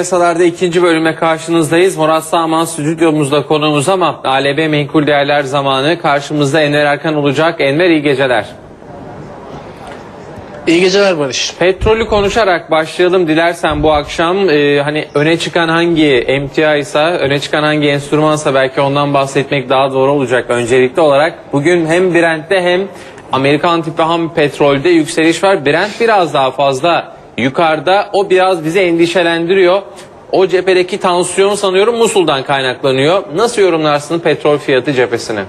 Piyasalarda ikinci bölüme karşınızdayız. Murat Sağman stüdyomuzda konuğumuz ama ALB Menkul Değerler zamanı karşımızda Enver Erkan olacak. Enver iyi geceler. İyi geceler Barış. Petrolü konuşarak başlayalım dilersen bu akşam. Ee, hani öne çıkan hangi emtia ise, öne çıkan hangi enstrümansa belki ondan bahsetmek daha doğru olacak öncelikli olarak. Bugün hem Brent'te hem Amerikan tipi ham petrolde yükseliş var. Brent biraz daha fazla yukarıda. O biraz bizi endişelendiriyor. O cephedeki tansiyon sanıyorum Musul'dan kaynaklanıyor. Nasıl yorumlarsın petrol fiyatı cephesini?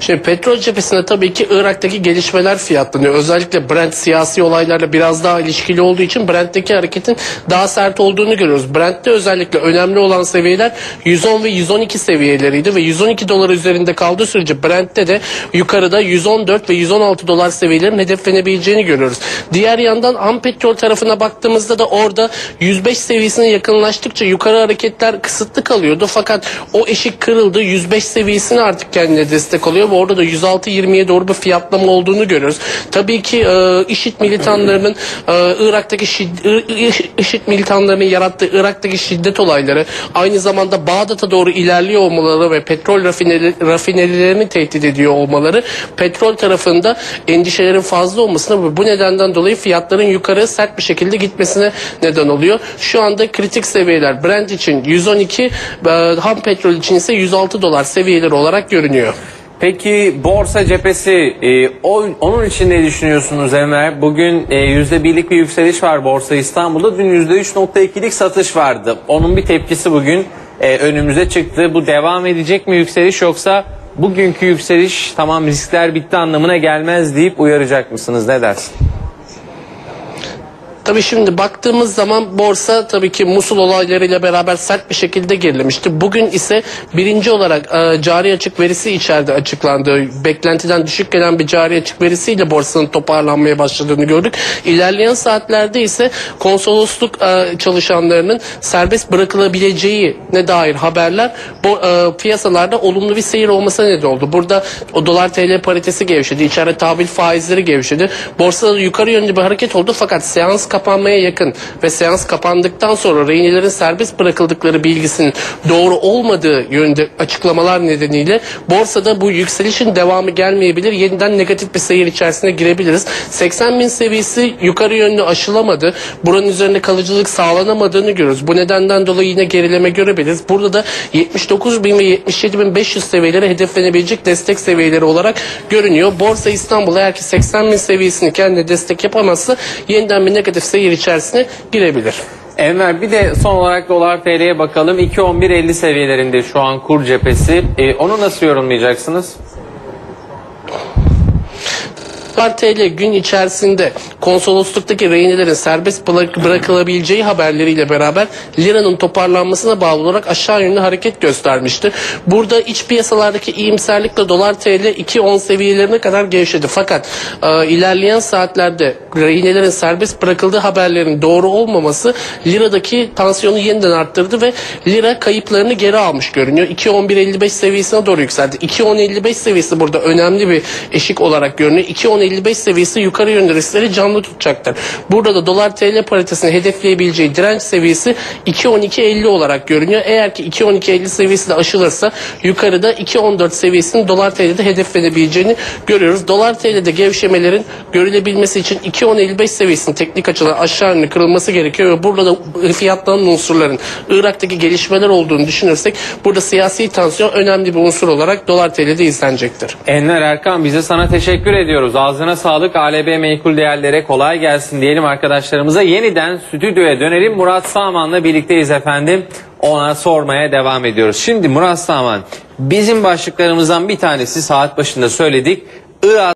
Şimdi petrol cephesinde tabii ki Irak'taki gelişmeler fiyatlanıyor. Özellikle Brent siyasi olaylarla biraz daha ilişkili olduğu için Brent'teki hareketin daha sert olduğunu görüyoruz. Brent'te özellikle önemli olan seviyeler 110 ve 112 seviyeleriydi ve 112 dolar üzerinde kaldığı sürece Brent'te de yukarıda 114 ve 116 dolar seviyelerinin hedeflenebileceğini görüyoruz. Diğer yandan ham petrol tarafına baktığımızda da orada 105 seviyesine yakınlaştıkça yukarı hareketler kısıtlı kalıyordu. Fakat o eşik kırıldı. 105 seviyesine artık kendine destek ve orada da 106-20'ye doğru bir fiyatlama olduğunu görüyoruz. Tabii ki e, IŞİD militanlarının e, Irak'taki şid- I- IŞİD militanlarının yarattığı Irak'taki şiddet olayları aynı zamanda Bağdat'a doğru ilerliyor olmaları ve petrol rafineri, rafinerilerini tehdit ediyor olmaları petrol tarafında endişelerin fazla olmasına bu nedenden dolayı fiyatların yukarı sert bir şekilde gitmesine neden oluyor. Şu anda kritik seviyeler Brent için 112, e, ham petrol için ise 106 dolar seviyeleri olarak görünüyor. Peki borsa cephesi e, o, onun için ne düşünüyorsunuz Enver? Bugün e, %1'lik bir yükseliş var Borsa İstanbul'da. Dün %3.2'lik satış vardı. Onun bir tepkisi bugün e, önümüze çıktı. Bu devam edecek mi yükseliş yoksa bugünkü yükseliş tamam riskler bitti anlamına gelmez deyip uyaracak mısınız? Ne dersin? Tabii şimdi baktığımız zaman borsa tabii ki Musul olaylarıyla beraber sert bir şekilde gerilemişti. Bugün ise birinci olarak e, cari açık verisi içeride açıklandı. Beklentiden düşük gelen bir cari açık verisiyle borsanın toparlanmaya başladığını gördük. İlerleyen saatlerde ise konsolosluk e, çalışanlarının serbest bırakılabileceği ne dair haberler bu e, piyasalarda olumlu bir seyir olmasına neden oldu. Burada o dolar TL paritesi gevşedi. İçeride tahvil faizleri gevşedi. Borsada yukarı yönlü bir hareket oldu fakat seans kapanmaya yakın ve seans kapandıktan sonra rehinelerin serbest bırakıldıkları bilgisinin doğru olmadığı yönde açıklamalar nedeniyle borsada bu yükselişin devamı gelmeyebilir. Yeniden negatif bir seyir içerisine girebiliriz. 80 bin seviyesi yukarı yönlü aşılamadı. Buranın üzerinde kalıcılık sağlanamadığını görüyoruz. Bu nedenden dolayı yine gerileme görebiliriz. Burada da 79 bin ve 77 bin 500 seviyeleri hedeflenebilecek destek seviyeleri olarak görünüyor. Borsa İstanbul eğer ki 80 bin seviyesini kendine destek yapamazsa yeniden bir negatif seyir içerisine girebilir. Enver bir de son olarak dolar TL'ye bakalım. 2.11.50 seviyelerinde şu an kur cephesi. E, onu nasıl yorumlayacaksınız? Dolar TL gün içerisinde konsolosluktaki rehinelerin serbest bırak- bırakılabileceği haberleriyle beraber liranın toparlanmasına bağlı olarak aşağı yönlü hareket göstermişti. Burada iç piyasalardaki iyimserlikle dolar TL 2.10 seviyelerine kadar gevşedi. Fakat e, ilerleyen saatlerde rehinelerin serbest bırakıldığı haberlerin doğru olmaması liradaki tansiyonu yeniden arttırdı ve lira kayıplarını geri almış görünüyor. 2.11.55 seviyesine doğru yükseldi. 2.10.55 seviyesi burada önemli bir eşik olarak görünüyor. 2.10.55 seviyesi yukarı yönlü riskleri canlı tutacaktır. Burada da dolar TL paritesini hedefleyebileceği direnç seviyesi 2.12.50 olarak görünüyor. Eğer ki 2.12.50 seviyesi de aşılırsa yukarıda 2.14 seviyesinin dolar TL'de hedeflenebileceğini görüyoruz. Dolar TL'de gevşemelerin görülebilmesi için 2.10.55 seviyesinin teknik açıdan aşağı yönlü kırılması gerekiyor ve burada da fiyatlanan unsurların Irak'taki gelişmeler olduğunu düşünürsek burada siyasi tansiyon önemli bir unsur olarak dolar TL'de izlenecektir. Enver Erkan bize sana teşekkür ediyoruz. Ağzına sağlık. ALB Meykul Değerlere kolay gelsin diyelim arkadaşlarımıza. Yeniden stüdyoya dönelim. Murat Sağman'la birlikteyiz efendim. Ona sormaya devam ediyoruz. Şimdi Murat Sağman bizim başlıklarımızdan bir tanesi saat başında söyledik. Irak